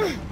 hmm